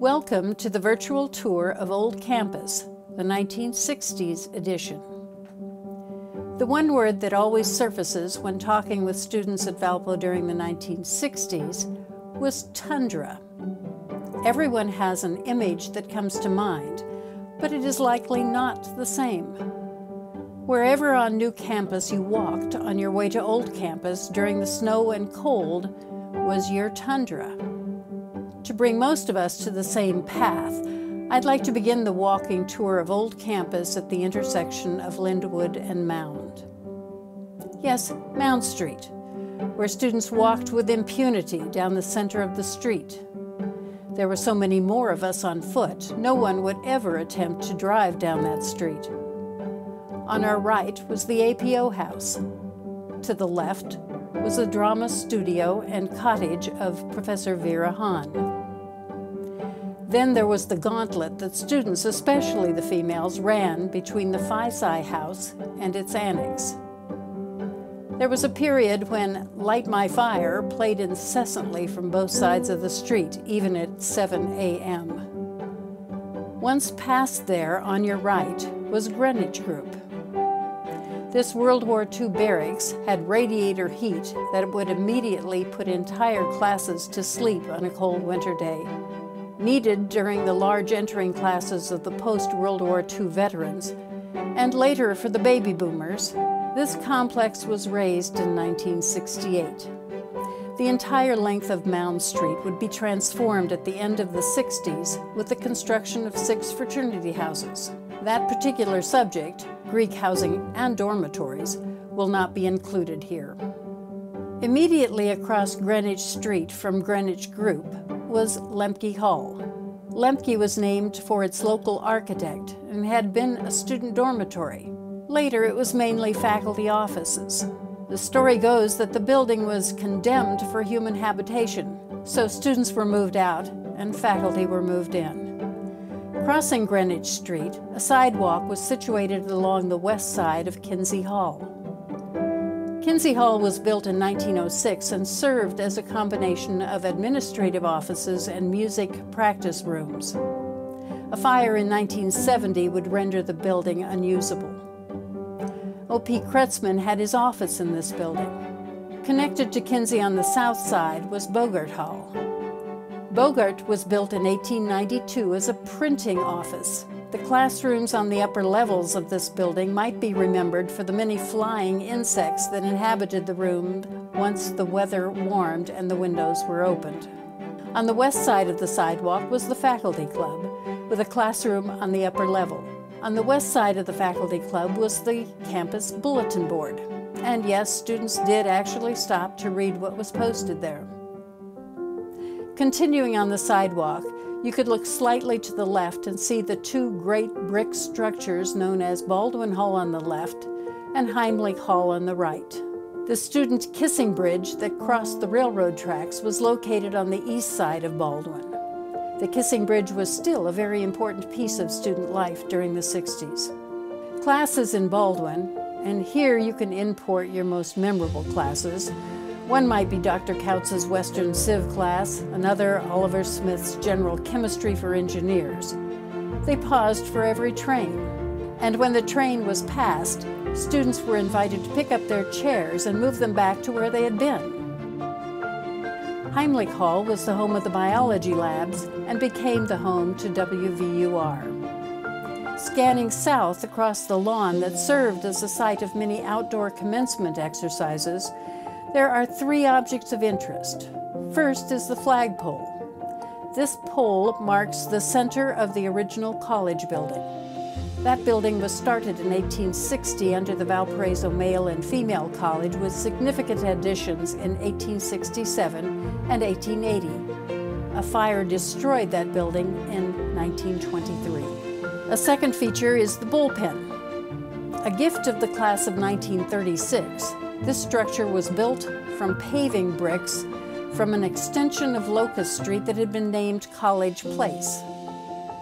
Welcome to the virtual tour of Old Campus, the 1960s edition. The one word that always surfaces when talking with students at Valpo during the 1960s was tundra. Everyone has an image that comes to mind, but it is likely not the same. Wherever on new campus you walked on your way to old campus during the snow and cold was your tundra. To bring most of us to the same path, I'd like to begin the walking tour of Old Campus at the intersection of Linwood and Mound. Yes, Mound Street, where students walked with impunity down the center of the street. There were so many more of us on foot, no one would ever attempt to drive down that street. On our right was the APO house. To the left was the drama studio and cottage of Professor Vera Hahn. Then there was the gauntlet that students, especially the females, ran between the Phi Psi house and its annex. There was a period when Light My Fire played incessantly from both sides of the street, even at 7 a.m. Once past there, on your right, was Greenwich Group. This World War II barracks had radiator heat that would immediately put entire classes to sleep on a cold winter day needed during the large entering classes of the post-World War II veterans, and later for the baby boomers, this complex was raised in 1968. The entire length of Mound Street would be transformed at the end of the 60s with the construction of six fraternity houses. That particular subject, Greek housing and dormitories, will not be included here. Immediately across Greenwich Street from Greenwich Group was Lembke Hall. Lembke was named for its local architect and had been a student dormitory. Later, it was mainly faculty offices. The story goes that the building was condemned for human habitation, so students were moved out and faculty were moved in. Crossing Greenwich Street, a sidewalk was situated along the west side of Kinsey Hall. Kinsey Hall was built in 1906 and served as a combination of administrative offices and music practice rooms. A fire in 1970 would render the building unusable. O.P. Kretzmann had his office in this building. Connected to Kinsey on the south side was Bogart Hall. Bogart was built in 1892 as a printing office the classrooms on the upper levels of this building might be remembered for the many flying insects that inhabited the room once the weather warmed and the windows were opened. On the west side of the sidewalk was the faculty club, with a classroom on the upper level. On the west side of the faculty club was the campus bulletin board. And yes, students did actually stop to read what was posted there. Continuing on the sidewalk, you could look slightly to the left and see the two great brick structures known as Baldwin Hall on the left and Heimlich Hall on the right. The student kissing bridge that crossed the railroad tracks was located on the east side of Baldwin. The kissing bridge was still a very important piece of student life during the 60s. Classes in Baldwin, and here you can import your most memorable classes, one might be Dr. Kautz's Western Civ class, another Oliver Smith's General Chemistry for Engineers. They paused for every train, and when the train was passed, students were invited to pick up their chairs and move them back to where they had been. Heimlich Hall was the home of the biology labs and became the home to WVUR. Scanning south across the lawn that served as the site of many outdoor commencement exercises, there are three objects of interest. First is the flagpole. This pole marks the center of the original college building. That building was started in 1860 under the Valparaiso Male and Female College with significant additions in 1867 and 1880. A fire destroyed that building in 1923. A second feature is the bullpen. A gift of the class of 1936, this structure was built from paving bricks from an extension of Locust Street that had been named College Place.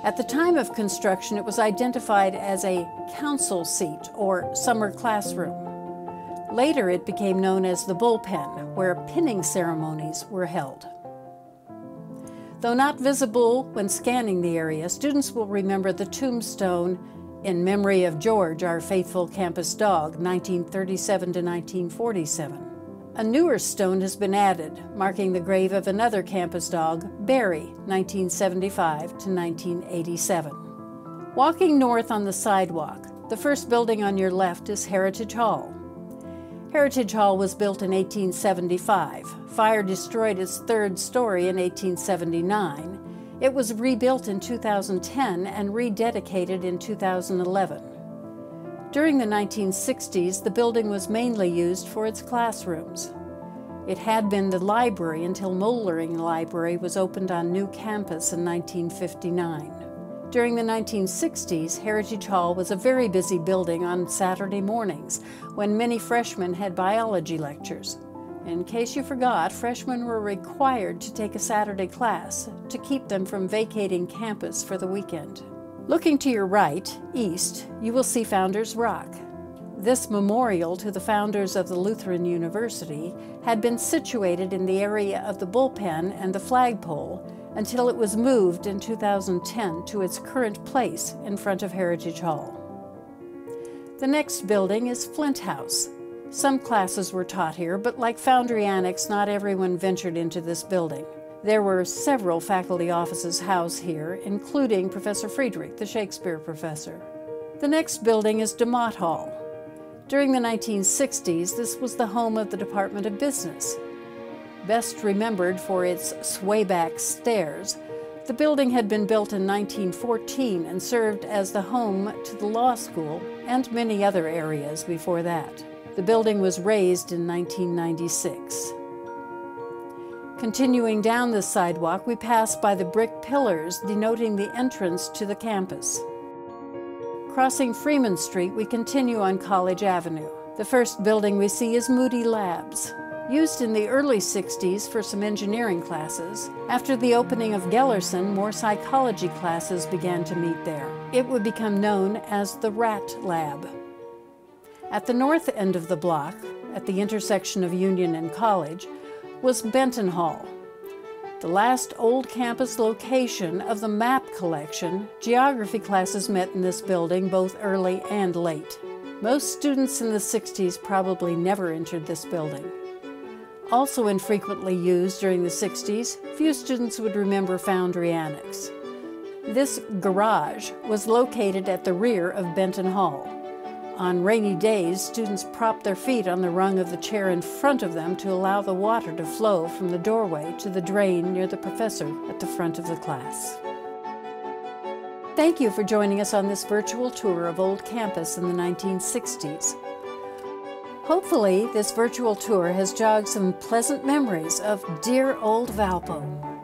At the time of construction, it was identified as a council seat or summer classroom. Later, it became known as the bullpen, where pinning ceremonies were held. Though not visible when scanning the area, students will remember the tombstone in memory of George, our faithful campus dog, 1937 to 1947. A newer stone has been added, marking the grave of another campus dog, Barry, 1975 to 1987. Walking north on the sidewalk, the first building on your left is Heritage Hall. Heritage Hall was built in 1875. Fire destroyed its third story in 1879. It was rebuilt in 2010 and rededicated in 2011. During the 1960s, the building was mainly used for its classrooms. It had been the library until Moellering Library was opened on new campus in 1959. During the 1960s, Heritage Hall was a very busy building on Saturday mornings when many freshmen had biology lectures. In case you forgot, freshmen were required to take a Saturday class to keep them from vacating campus for the weekend. Looking to your right, east, you will see Founders Rock. This memorial to the founders of the Lutheran University had been situated in the area of the bullpen and the flagpole until it was moved in 2010 to its current place in front of Heritage Hall. The next building is Flint House. Some classes were taught here, but like Foundry Annex, not everyone ventured into this building. There were several faculty offices housed here, including Professor Friedrich, the Shakespeare professor. The next building is DeMotte Hall. During the 1960s, this was the home of the Department of Business best remembered for its swayback stairs. The building had been built in 1914 and served as the home to the law school and many other areas before that. The building was razed in 1996. Continuing down the sidewalk, we pass by the brick pillars denoting the entrance to the campus. Crossing Freeman Street, we continue on College Avenue. The first building we see is Moody Labs. Used in the early 60s for some engineering classes, after the opening of Gellersen, more psychology classes began to meet there. It would become known as the Rat Lab. At the north end of the block, at the intersection of Union and College, was Benton Hall. The last old campus location of the map collection, geography classes met in this building both early and late. Most students in the 60s probably never entered this building. Also infrequently used during the 60s, few students would remember Foundry Annex. This garage was located at the rear of Benton Hall. On rainy days, students propped their feet on the rung of the chair in front of them to allow the water to flow from the doorway to the drain near the professor at the front of the class. Thank you for joining us on this virtual tour of Old Campus in the 1960s. Hopefully, this virtual tour has jogged some pleasant memories of dear old Valpo.